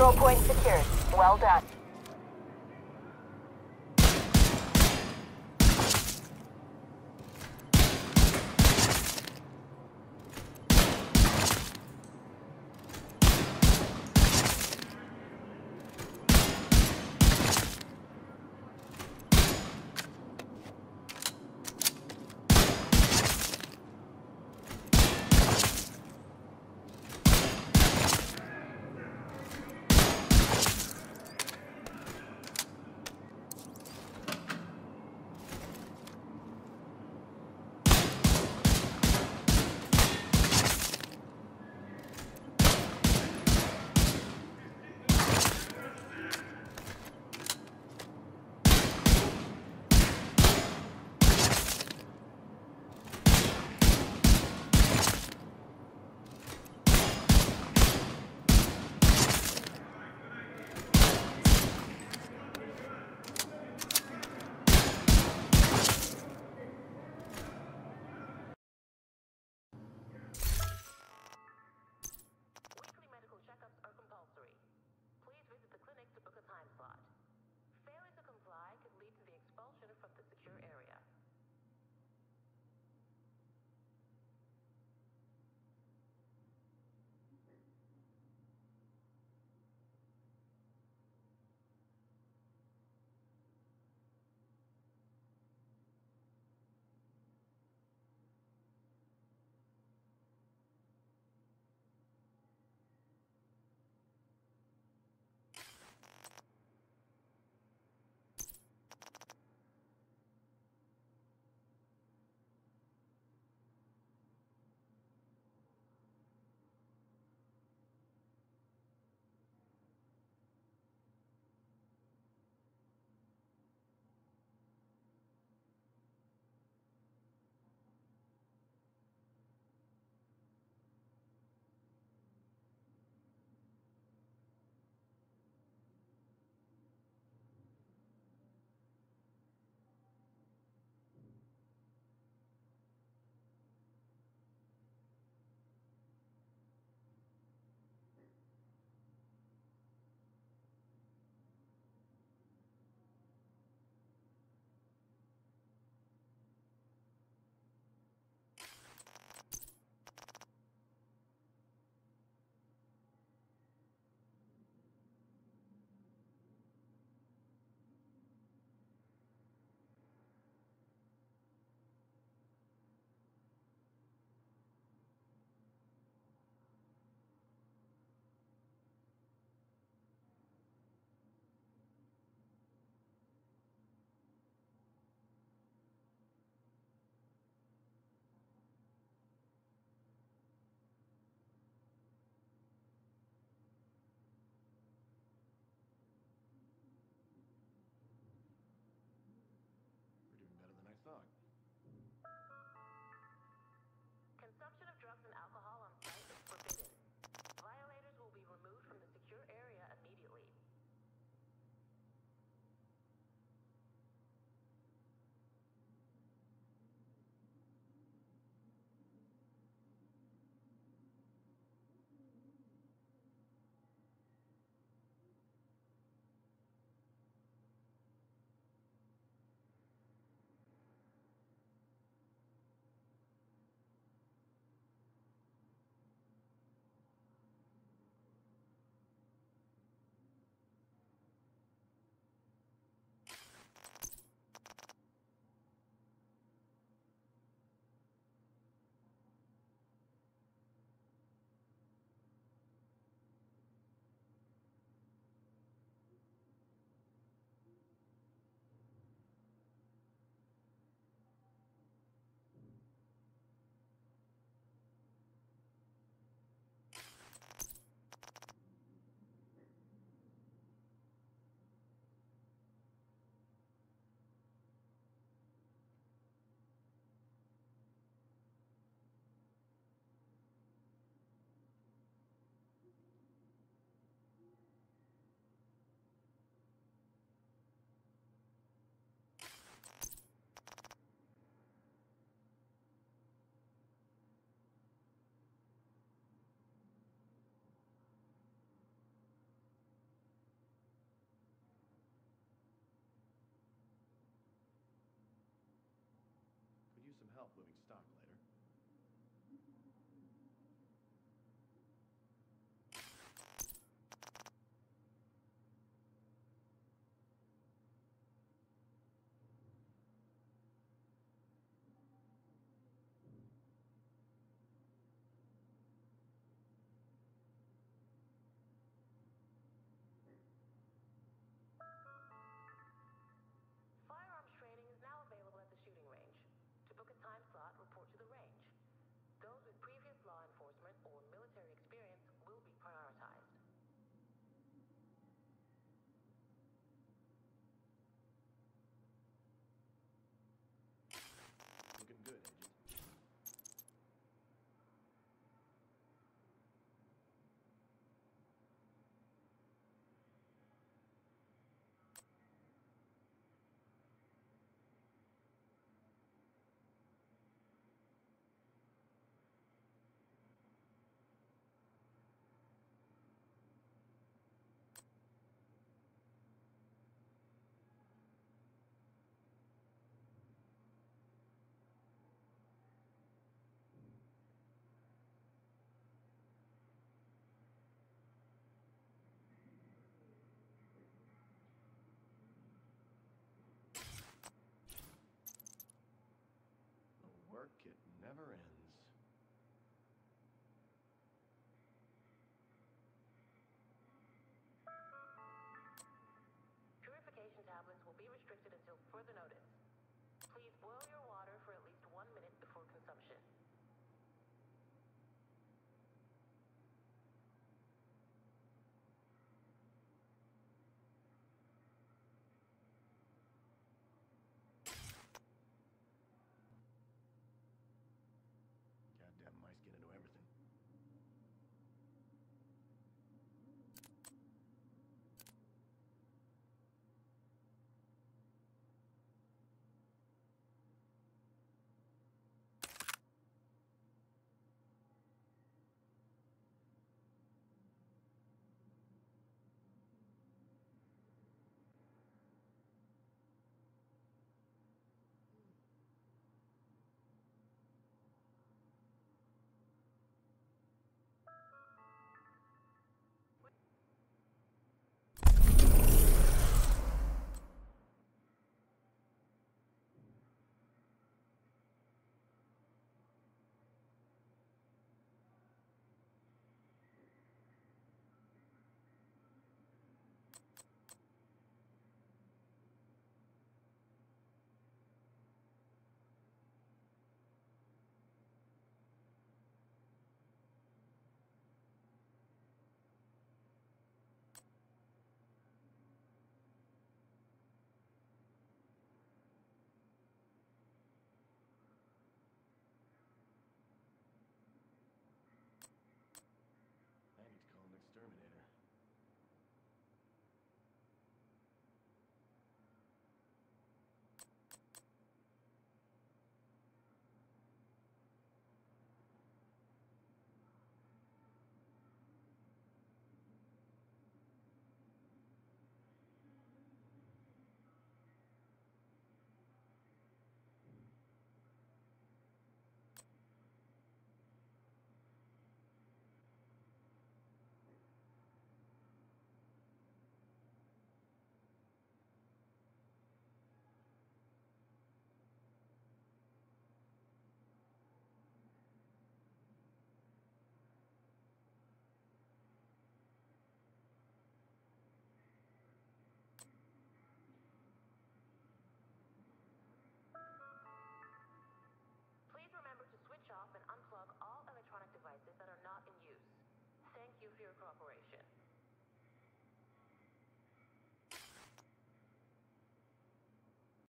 Control point secured. Well done. Stop moving stock later.